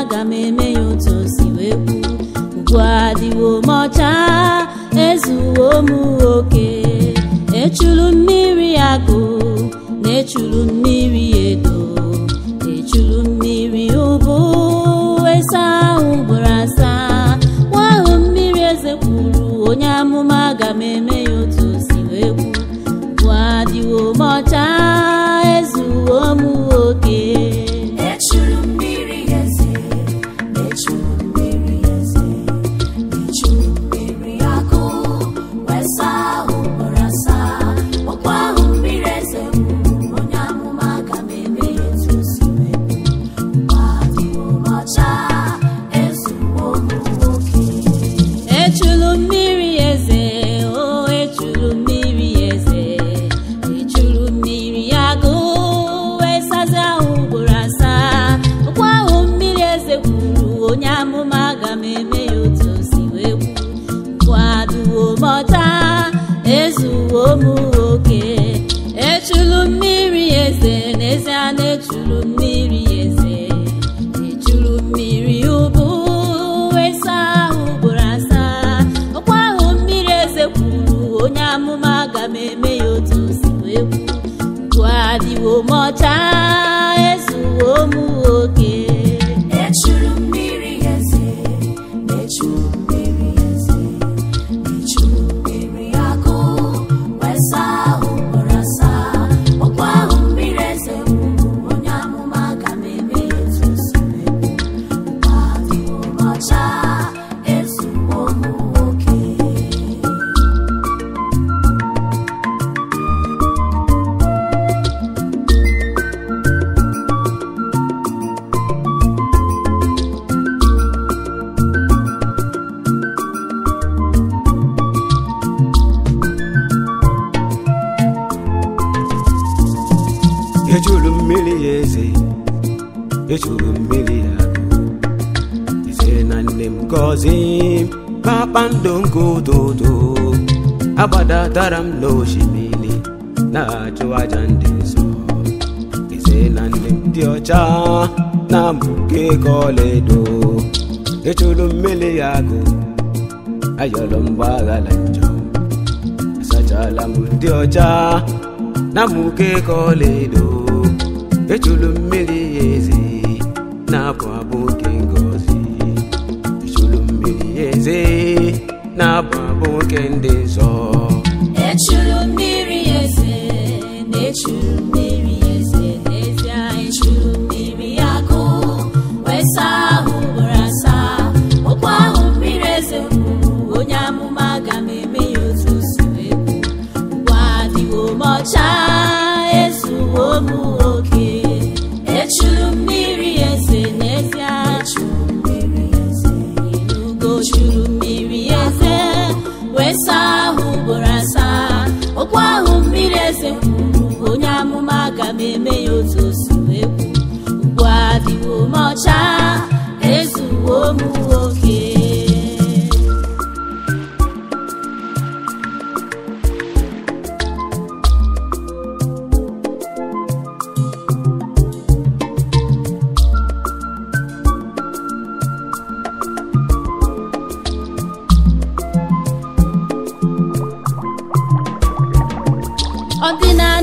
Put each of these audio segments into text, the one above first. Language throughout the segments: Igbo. aga m eme ya otu o si wee kwu ugwu adịwo m ọcha ezuwo m oke echuru mmiri agụ na echuru mmiri edo amụma aga me eme ya otu si wee kwu mgbe otu to miracle. They say na name Abada daram no Na chua jandiso They say na name diocha Na mbuke kole do They to miracle Na mbuke kole do Echulu mmiri ezi na-abụ abụ ngozi ijulu mmiri ya eze na-abụ abụ ndị nsọ echuru mmiri eze na-echuru mmiri eze n'ezie mmiri ya ahụ ugboro asaa okwu ahụ mmiri eze kwuru onye amụma aga m eme ya otu ọcha ezu Meme eme ya otu osuekwu ugbu a dịwo m ezuwo m nwoke ọdịnala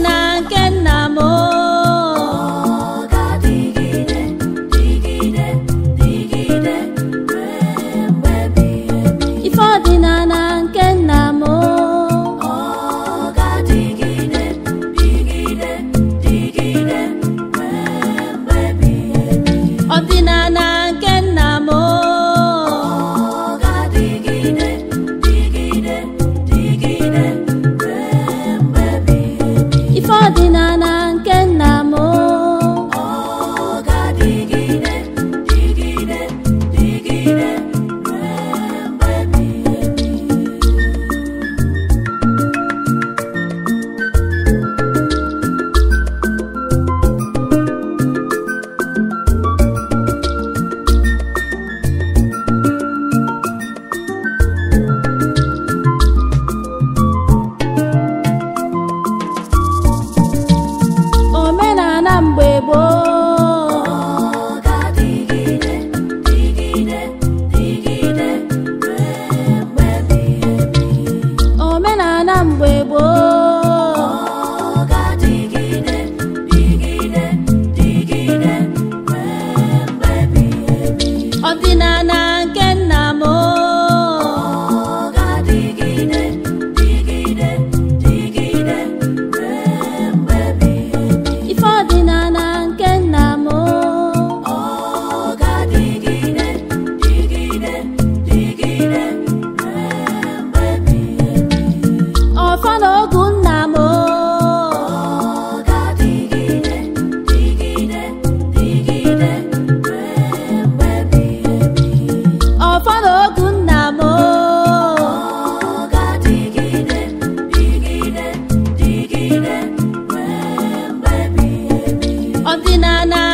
na na. ọ dị na na